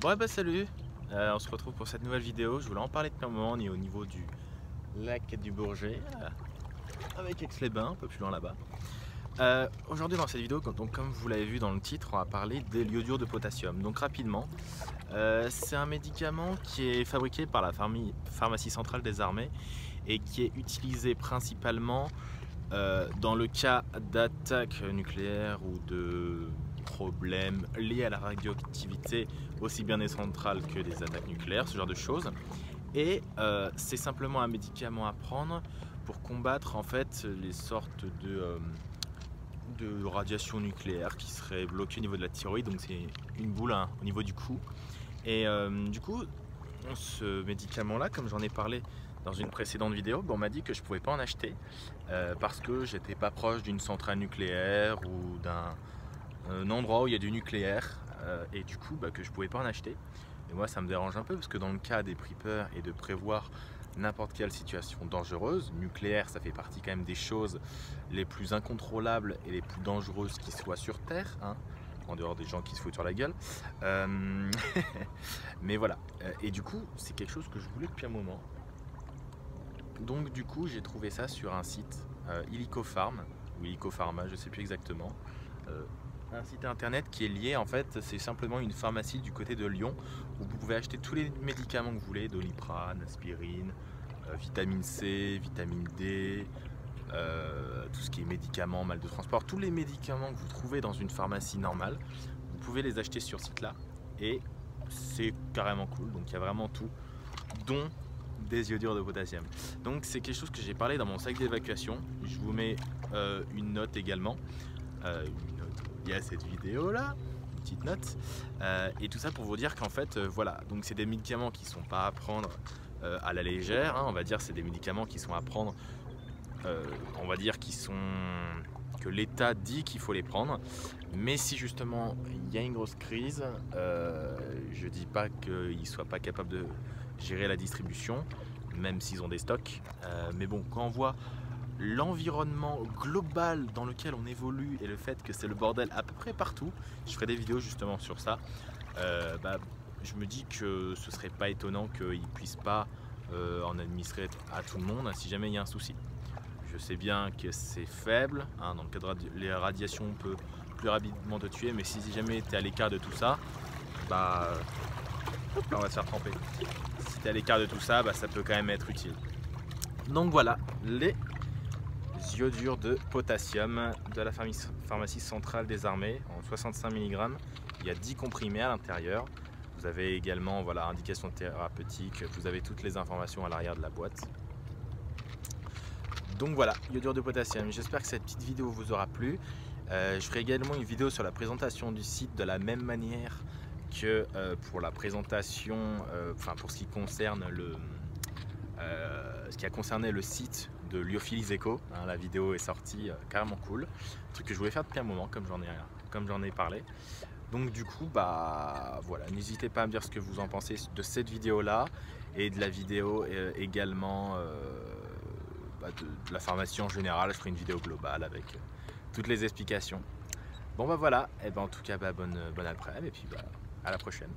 Bon bah salut, euh, on se retrouve pour cette nouvelle vidéo. Je voulais en parler depuis un moment, on est au niveau du lac du Bourget, euh, avec Aix-les-Bains, un peu plus loin là-bas. Euh, aujourd'hui dans cette vidéo, donc, comme vous l'avez vu dans le titre, on va parler des l'iodure de potassium. Donc rapidement, c'est un médicament qui est fabriqué par la pharmacie centrale des armées et qui est utilisé principalement dans le cas d'attaques nucléaires ou de problèmes liés à la radioactivité, aussi bien des centrales que des attaques nucléaires, ce genre de choses. Et euh, c'est simplement un médicament à prendre pour combattre en fait les sortes de, euh, de radiation nucléaire qui seraient bloquées au niveau de la thyroïde, donc c'est une boule hein, au niveau du cou. Et euh, du coup, ce médicament-là, comme j'en ai parlé dans une précédente vidéo, on m'a dit que je pouvais pas en acheter parce que j'étais pas proche d'une centrale nucléaire ou d'un un endroit où il y a du nucléaire euh, et du coup bah, que je pouvais pas en acheter. Et moi ça me dérange un peu parce que dans le cas des preppers et de prévoir n'importe quelle situation dangereuse, nucléaire ça fait partie quand même des choses les plus incontrôlables et les plus dangereuses qui soient sur Terre, hein, en dehors des gens qui se foutent sur la gueule. Euh, mais voilà, euh, et du coup c'est quelque chose que je voulais depuis un moment. Donc du coup j'ai trouvé ça sur un site, Illico Farm, ou Illico Pharma, je sais plus exactement un site internet qui est lié en fait, c'est simplement une pharmacie du côté de Lyon où vous pouvez acheter tous les médicaments que vous voulez, doliprane, aspirine, euh, vitamine C, vitamine D, euh, tout ce qui est médicaments, mal de transport, tous les médicaments que vous trouvez dans une pharmacie normale, vous pouvez les acheter sur site là et c'est carrément cool, donc il y a vraiment tout, dont des iodures de potassium. Donc c'est quelque chose que j'ai parlé dans mon sac d'évacuation, je vous mets euh, une note également, il y a cette vidéo là, une petite note. Euh, et tout ça pour vous dire qu'en fait, euh, voilà, donc c'est des médicaments qui sont pas à prendre euh, à la légère, hein, on va dire, c'est des médicaments qui sont à prendre, on va dire, qui sont que l'État dit qu'il faut les prendre. Mais si justement il y a une grosse crise, je dis pas qu'ils soient pas capables de gérer la distribution, même s'ils ont des stocks. mais bon, quand on voit l'environnement global dans lequel on évolue et le fait que c'est le bordel à peu près partout, je ferai des vidéos justement sur ça, euh, bah, je me dis que ce serait pas étonnant qu'ils puissent pas euh, en administrer à tout le monde hein, si jamais il y a un souci. Je sais bien que c'est faible, hein, dans le cadre les radiations on peut plus rapidement te tuer, mais si jamais tu es à l'écart de tout ça, bah on va se faire tremper. Si tu es à l'écart de tout ça, bah, ça peut quand même être utile. Donc voilà, les iodure de potassium de la pharmacie centrale des armées en 65 mg. Il y a 10 comprimés à l'intérieur. Vous avez également voilà, indication thérapeutique, vous avez toutes les informations à l'arrière de la boîte. Donc voilà, iodure de potassium. J'espère que cette petite vidéo vous aura plu. Euh, je ferai également une vidéo sur la présentation du site de la même manière que euh, pour la présentation, euh, enfin pour ce qui concerne le, ce qui a concerné le site de Lyophilis Echo. Hein, la vidéo est sortie, euh, carrément cool. Un truc que je voulais faire depuis un moment, comme j'en ai, ai parlé. Donc du coup, bah voilà, n'hésitez pas à me dire ce que vous en pensez de cette vidéo-là et de la vidéo euh, également euh, bah, de, la pharmacie en général. Je ferai une vidéo globale avec toutes les explications. Bon bah voilà, et ben en tout cas bah, bonne, bonne après-midi et puis bah, à la prochaine.